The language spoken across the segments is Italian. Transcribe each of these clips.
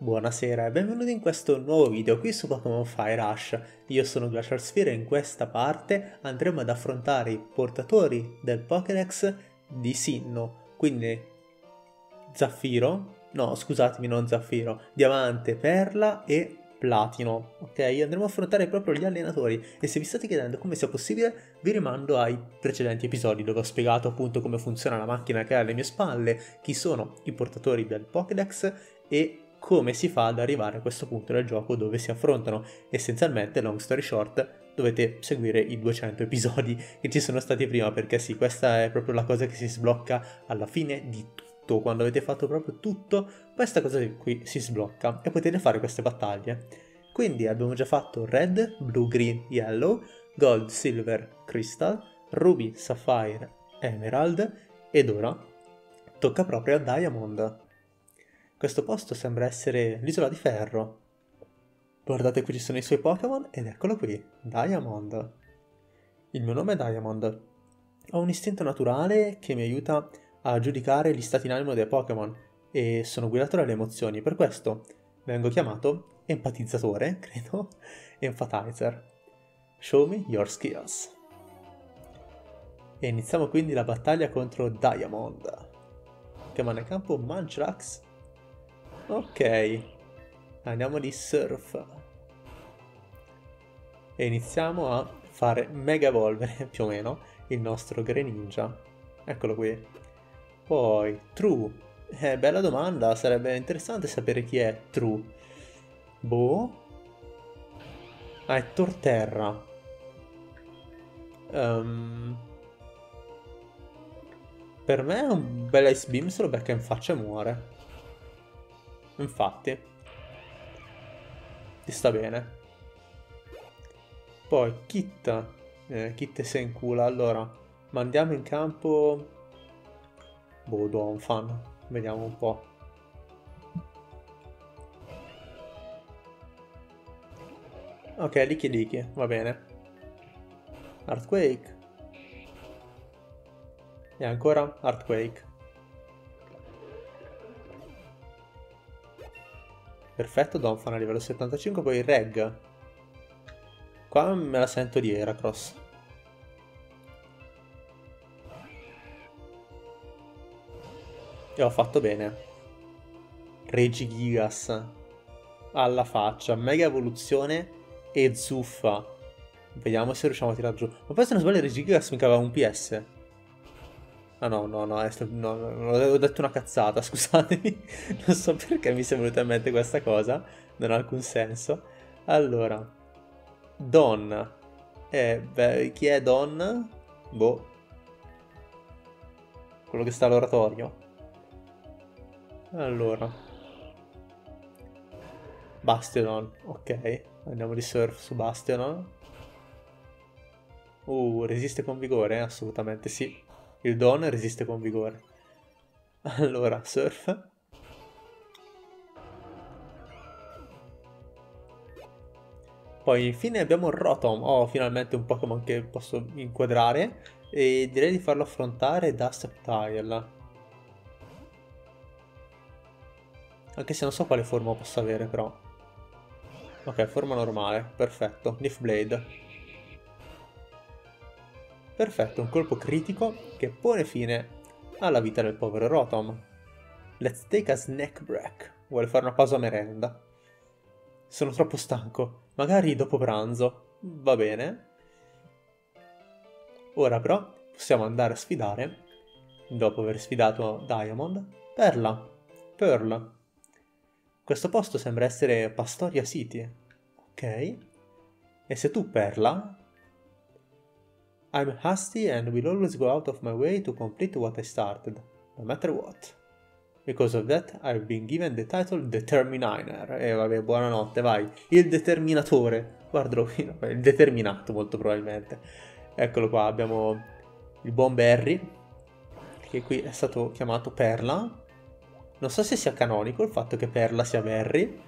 Buonasera e benvenuti in questo nuovo video qui su Pokémon Fire Rush. Io sono Glacial Sphere e in questa parte andremo ad affrontare i portatori del Pokédex di Sinnoh. Quindi Zaffiro, no scusatemi non Zaffiro, Diamante, Perla e Platino. Ok, andremo a affrontare proprio gli allenatori e se vi state chiedendo come sia possibile vi rimando ai precedenti episodi dove ho spiegato appunto come funziona la macchina che è alle mie spalle, chi sono i portatori del Pokédex e come si fa ad arrivare a questo punto del gioco dove si affrontano. Essenzialmente, long story short, dovete seguire i 200 episodi che ci sono stati prima, perché sì, questa è proprio la cosa che si sblocca alla fine di tutto. Quando avete fatto proprio tutto, questa cosa qui si sblocca e potete fare queste battaglie. Quindi abbiamo già fatto Red, Blue, Green, Yellow, Gold, Silver, Crystal, Ruby, Sapphire, Emerald ed ora tocca proprio a Diamond. Questo posto sembra essere l'isola di ferro. Guardate qui ci sono i suoi Pokémon ed eccolo qui, Diamond. Il mio nome è Diamond. Ho un istinto naturale che mi aiuta a giudicare gli stati in animo dei Pokémon e sono guidato dalle emozioni, per questo vengo chiamato empatizzatore, credo, enfatizer. Show me your skills. E iniziamo quindi la battaglia contro Diamond. Chiamano in campo Manchrax Ok, andiamo di surf. E iniziamo a fare mega evolvere più o meno il nostro Greninja. Eccolo qui. Poi, True. Eh, bella domanda, sarebbe interessante sapere chi è True. Boh. Ah, è Torterra. Um, per me è un bel Ice Beam se lo becca in faccia e muore. Infatti. Ti sta bene. Poi, Kit. Eh, Kit in culo. Allora, mandiamo in campo... Boh, Donphan. Vediamo un po'. Ok, Licky Licky, va bene. Earthquake. E ancora Earthquake. Perfetto, Donphan a livello 75, poi Reg. Qua me la sento di Heracross. E ho fatto bene. Regigigas. Alla faccia. Mega evoluzione e zuffa. Vediamo se riusciamo a tirare giù. Ma poi se non sbaglio Regigigas mica aveva un PS. Ah no, no, no, è stato, no, no, ho detto una cazzata, scusatemi. Non so perché mi sia venuta in mente questa cosa, non ha alcun senso. Allora, Don. Eh, beh, chi è Don? Boh. Quello che sta all'oratorio. Allora. Bastion, ok. Andiamo di surf su Bastion. Uh, resiste con vigore? Assolutamente sì. Il Don resiste con vigore. Allora, surf. Poi infine abbiamo Rotom. Ho oh, finalmente un Pokémon che posso inquadrare. E direi di farlo affrontare da Sceptile. Anche se non so quale forma possa avere però. Ok, forma normale. Perfetto. Leaf Blade. Perfetto, un colpo critico che pone fine alla vita del povero Rotom. Let's take a snack break. Vuole fare una pausa merenda. Sono troppo stanco. Magari dopo pranzo. Va bene. Ora però possiamo andare a sfidare, dopo aver sfidato Diamond, Perla. Pearl. Questo posto sembra essere Pastoria City. Ok. E se tu, Perla, I'm hasty and will always go out of my way to complete what I started, no matter what. Because of that, I've been given the title Determiner. E eh, vabbè, buonanotte, vai. Il determinatore. Guardalo qui, il determinato molto probabilmente. Eccolo qua, abbiamo il buon Barry, che qui è stato chiamato Perla. Non so se sia canonico il fatto che Perla sia Barry.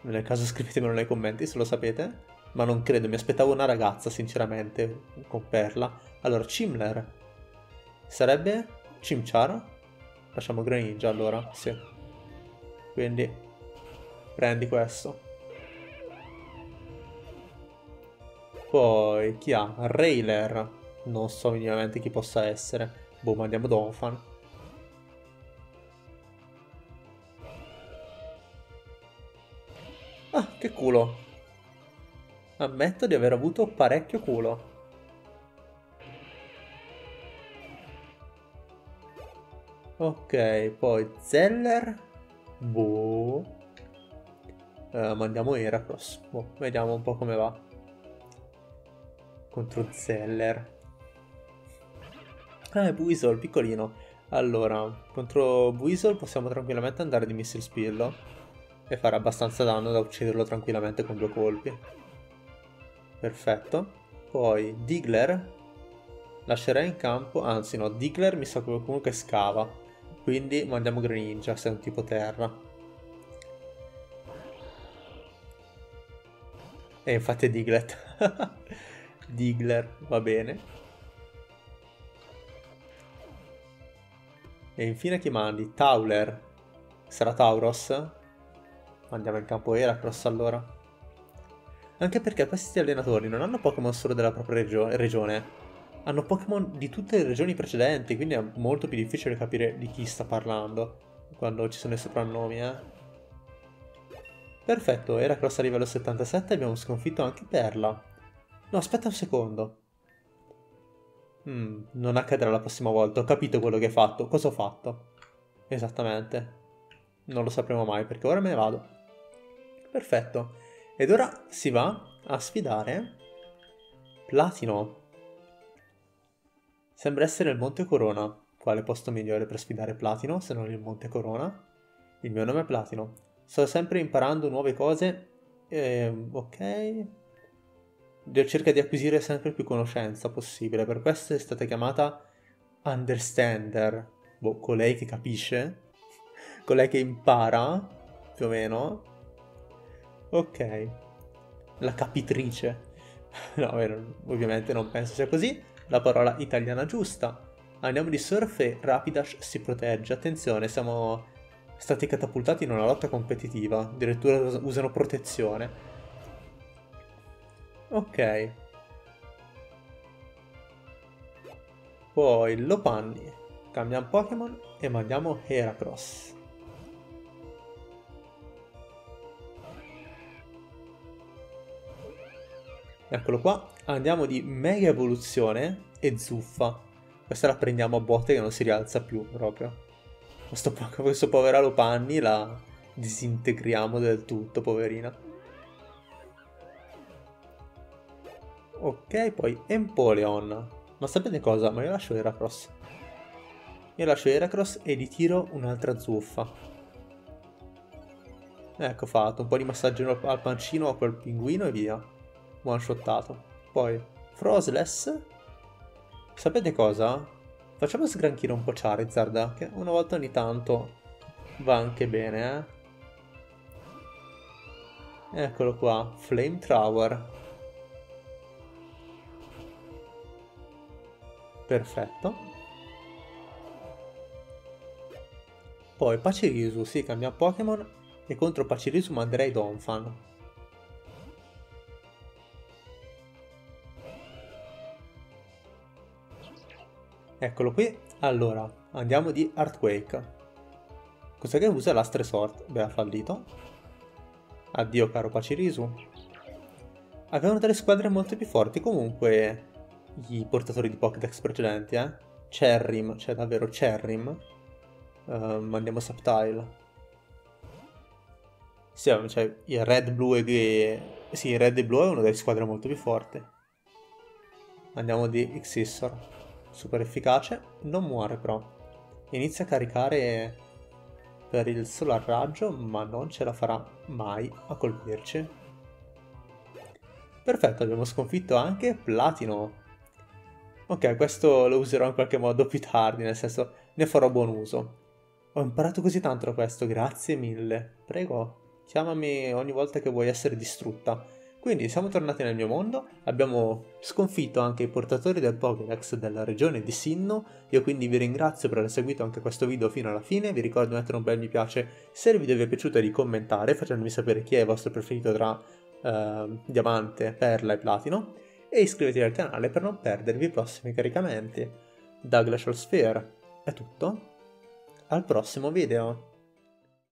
Nel caso scrivetemelo nei commenti se lo sapete ma non credo, mi aspettavo una ragazza sinceramente con Perla. Allora, Chimler sarebbe Chimchar? Facciamo Greninja allora, sì. Quindi Prendi questo. Poi chi ha? Railer. Non so minimamente chi possa essere. Boh, ma andiamo Donphan. Ah, che culo. Ammetto di aver avuto parecchio culo. Ok, poi Zeller. Boh. Uh, mandiamo Heracross. Boh, vediamo un po' come va. Contro Zeller. È Buisol, piccolino. Allora, contro Buisol possiamo tranquillamente andare di Missile Spillo e fare abbastanza danno da ucciderlo tranquillamente con due colpi. Perfetto. Poi Diggler lascerei in campo, anzi no, Diggler mi sa che comunque scava. Quindi mandiamo Greninja se è un tipo terra. E infatti è Diglett. Diggler, va bene. E infine chi mandi? Tauler. Sarà Tauros? Mandiamo in campo Heracross allora. Anche perché questi allenatori non hanno Pokémon solo della propria regio regione, hanno Pokémon di tutte le regioni precedenti, quindi è molto più difficile capire di chi sta parlando quando ci sono i soprannomi, eh. Perfetto, era cross a livello 77 e abbiamo sconfitto anche Perla. No, aspetta un secondo. Mm, non accadrà la prossima volta, ho capito quello che hai fatto. Cosa ho fatto? Esattamente. Non lo sapremo mai perché ora me ne vado. Perfetto. Ed ora si va a sfidare Platino. Sembra essere il Monte Corona. Quale posto migliore per sfidare Platino se non il Monte Corona? Il mio nome è Platino. Sto sempre imparando nuove cose. E, ok. Cerca di acquisire sempre più conoscenza possibile. Per questo è stata chiamata Understander. Boh, colei che capisce. colei che impara, più o meno. Ok. La capitrice. no, ovviamente non penso sia così la parola italiana giusta. Andiamo di surf e Rapidash si protegge. Attenzione, siamo stati catapultati in una lotta competitiva. Addirittura usano protezione. Ok. Poi Lopanni. Cambiamo Pokémon e mandiamo Heracross. Eccolo qua, andiamo di mega evoluzione e zuffa. Questa la prendiamo a botte che non si rialza più proprio. Questo, po- questo povero Panni la disintegriamo del tutto, poverina. Ok, poi Empoleon. Ma sapete cosa? Ma io lascio Heracross. Io lascio Heracross e gli tiro un'altra zuffa. Ecco fatto, un po' di massaggio al pancino a quel pinguino e via one shottato. Poi Frosless. Sapete cosa? Facciamo sgranchire un po' Charizard, che una volta ogni tanto va anche bene, eh? Eccolo qua, Flame Tower. Perfetto. Poi Pachirisu, sì, cambia Pokémon e contro Pachirisu manderei Donphan. Eccolo qui. Allora, andiamo di Earthquake. Cos'è che usa l'Astre Sword? Beh, ha fallito. Addio caro Pacirisu. Avevano delle squadre molto più forti comunque i portatori di Pokédex precedenti, eh. Cherrim, cioè davvero Cherrim. Uh, mandiamo Subtile. Sì, cioè il Red, Blue e... Sì, il Red e Blue è una delle squadre molto più forti. Andiamo di Xissor super efficace, non muore però. Inizia a caricare per il solo raggio, ma non ce la farà mai a colpirci. Perfetto, abbiamo sconfitto anche Platino. Ok, questo lo userò in qualche modo più tardi, nel senso ne farò buon uso. Ho imparato così tanto da questo, grazie mille. Prego, chiamami ogni volta che vuoi essere distrutta. Quindi siamo tornati nel mio mondo, abbiamo sconfitto anche i portatori del Pokédex della regione di Sinnoh, io quindi vi ringrazio per aver seguito anche questo video fino alla fine, vi ricordo di mettere un bel mi piace se il video vi è piaciuto e di commentare facendomi sapere chi è il vostro preferito tra uh, Diamante, Perla e Platino e iscrivetevi al canale per non perdervi i prossimi caricamenti. Da Glacial Sphere è tutto, al prossimo video!